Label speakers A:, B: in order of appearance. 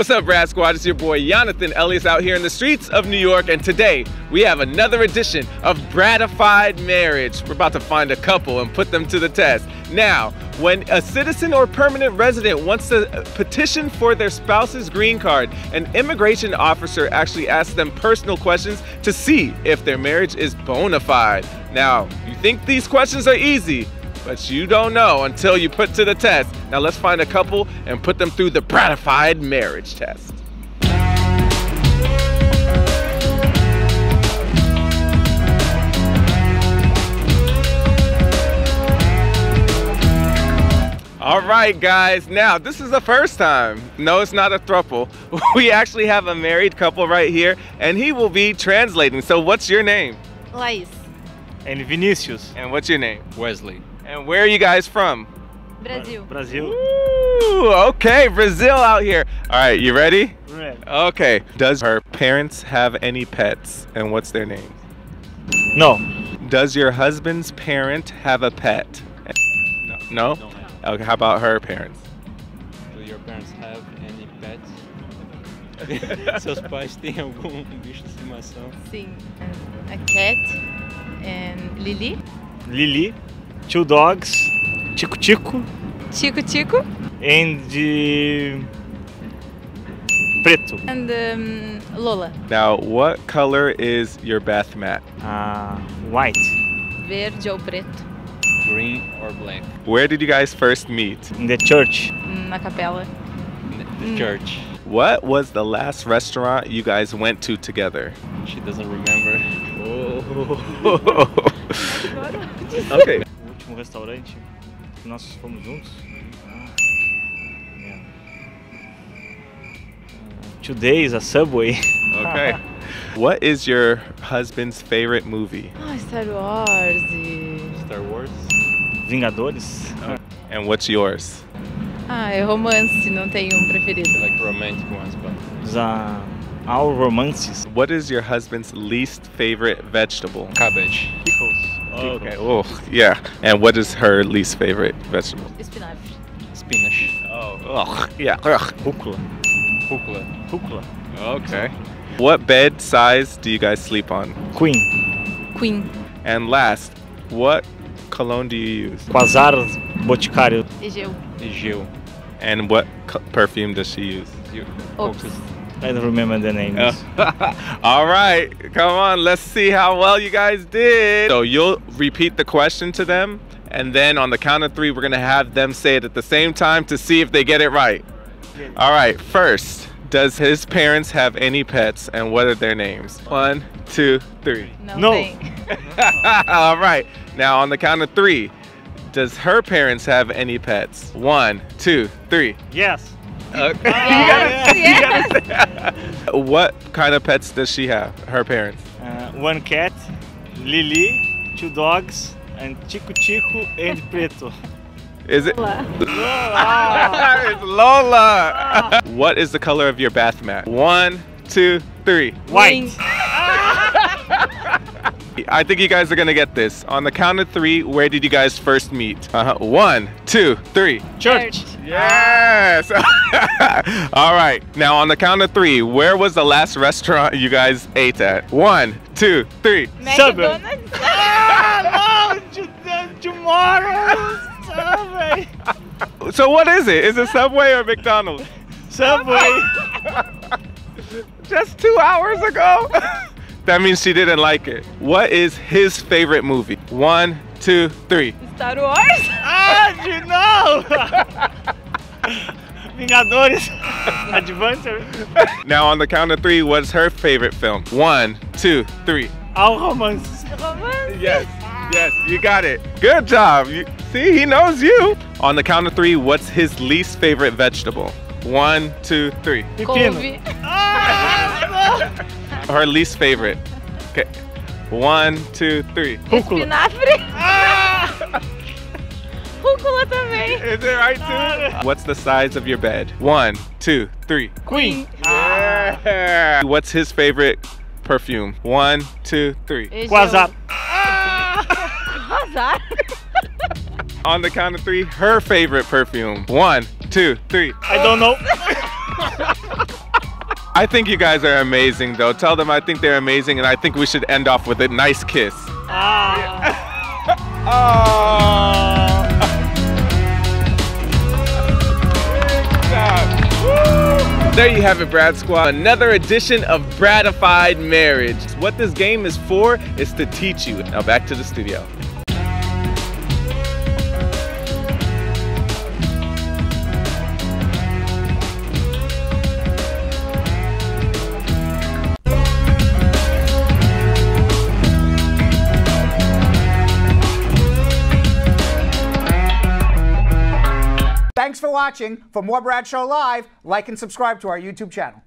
A: What's up, Brad Squad? It's your boy Yonathan Elias out here in the streets of New York, and today we have another edition of Bradified Marriage. We're about to find a couple and put them to the test. Now, when a citizen or permanent resident wants to petition for their spouse's green card, an immigration officer actually asks them personal questions to see if their marriage is bona fide. Now, you think these questions are easy, but you don't know until you put to the test. Now let's find a couple and put them through the Bradified marriage test. All right, guys. Now, this is the first time. No, it's not a thruple. We actually have a married couple right here, and he will be translating. So, what's your name?
B: Laís,
C: And Vinicius.
A: And what's your name?
D: Wesley.
A: And where are you guys from?
B: Brazil.
C: Brasil.
A: Ooh, okay, Brazil out here. All right, you ready?
C: Red.
A: Okay. Does her parents have any pets, and what's their name?
C: No.
A: Does your husband's parent have a pet? No. No. Okay. How about her parents?
D: Do your parents have any pets? Seus pais têm algum bicho de estimação?
B: Sim. A cat and Lily.
C: Lili. Two dogs. Tico Tico.
B: Chico Chico.
C: And uh, Preto.
B: And um, Lola.
A: Now, what color is your bath mat?
C: Uh, white.
B: Verde ou preto.
D: Green or black?
A: Where did you guys first meet?
C: In the church.
B: Na capela.
D: The
B: Mm.
D: church.
A: What was the last restaurant you guys went to together?
D: She doesn't remember.
A: okay.
C: Restaurante que nós fomos juntos. Yeah. Uh, Two days, a Subway.
A: Okay. What is your husband's favorite movie?
B: Ai, Star Wars.
D: Star Wars.
C: Vingadores.
A: And what's yours?
B: Ah, é romance, não tem um preferido.
D: Like romantic ones, but
C: uh, All Romances.
A: What is your husband's least favorite vegetable?
D: cabbage.
C: Pickles.
A: Okay. Oh, yeah. And what is her least favorite vegetable?
B: Espinafre.
D: Spinach.
A: Oh, ugh. Yeah. Ugh.
C: Rúcula.
D: Rúcula.
C: Rúcula.
A: Okay. What bed size do you guys sleep on?
C: Queen.
B: Queen.
A: And last, what cologne do you use?
C: Quasar Boticário.
B: Egeu.
D: Egeu.
A: And what perfume does she use?
D: You-
B: Ops.
D: Focus.
C: I don't remember the names.
A: All right, come on, let's see how well you guys did. So you'll repeat the question to them, and then on the count of three, we're gonna have them say it at the same time to see if they get it right. All right, first, does his parents have any pets, and what are their names? One, two, three.
B: Não
C: No.
B: tem.
A: All right, now on the count of three, does her parents have any pets? One, two, three.
C: Yes.
A: Okay.
B: Yes, yes.
A: what kind of pets does she have? Her parents.
C: Uh, one cat, Lily, two dogs, and Tico Tico and Preto.
A: Is it?
B: Lá.
A: it's Lola. what is the color of your bath mat? One, two, three.
C: White.
A: I think you guys are gonna get this. On the count of three, where did you guys first meet? Uh-huh. One, two, three.
C: Church.
A: Yes. All right. Now on the count of three, where was the last restaurant you guys ate at? One, two, three.
B: McDonald's.
C: Ah, no! Tomorrow! Subway!
A: So what is it? Is it Subway or McDonald's?
C: Subway!
A: Just two hours ago. that means she didn't like it. What is his favorite movie? One, two, three.
B: Star Wars.
C: ah, de não! Vingadores! Adventure!
A: Now on the count of three, what's her favorite film? One, two, three.
C: All romances.
B: Romance.
A: Yes, yes, you got it. Good job. You, see, he knows you. On the count of three, what's his least favorite vegetable? One, two, three.
C: Pepino.
B: Couve.
C: Ah,
A: Her least favorite. Okay. One, two, three.
C: Rúcula.
B: Espinafre. Rúcula também.
A: Is it right too? What's the size of your bed? One, two, three.
C: Queen.
A: Yeah. What's his favorite perfume? One, two, three.
B: Egeu.
C: Quasar.
B: Azar.
A: On the count of three, her favorite perfume. One, two, three.
C: I don't know.
A: I think you guys are amazing, though. Tell them I think they're amazing, and I think we should end off with a nice kiss.
C: Ah.
A: oh. There you have it, Brad Squad. Another edition of Bradified Marriage. What this game is for is to teach you. Now back to the studio.
E: For watching. For more Brad Show Live, like and subscribe to our YouTube channel.